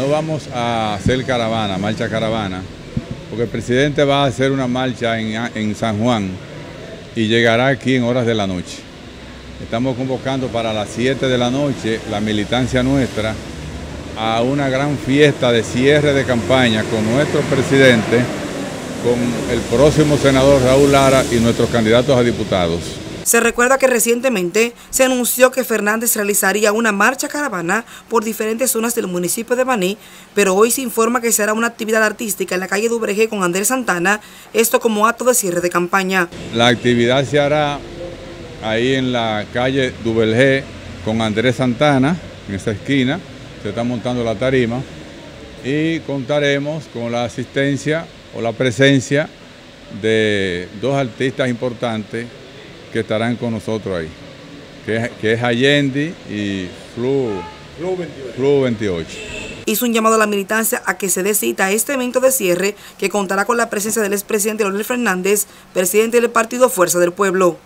no vamos a hacer caravana, marcha caravana, porque el presidente va a hacer una marcha en, San Juan y llegará aquí en horas de la noche. Estamos convocando para las 7 de la noche la militancia nuestra a una gran fiesta de cierre de campaña con nuestro presidente, con el próximo senador Raúl Lara y nuestros candidatos a diputados. Se recuerda que recientemente se anunció que Fernández realizaría una marcha caravana por diferentes zonas del municipio de Baní, pero hoy se informa que será una actividad artística en la calle Dubrejé con Andrés Santana, esto como acto de cierre de campaña. La actividad se hará ahí en la calle Dubrejé con Andrés Santana, en esa esquina, se está montando la tarima y contaremos con la asistencia o la presencia de dos artistas importantes que estarán con nosotros ahí, que es, Allende y Flu, 28. 28. Hizo un llamado a la militancia a que se dé cita a este evento de cierre que contará con la presencia del expresidente Leonel Fernández, presidente del partido Fuerza del Pueblo.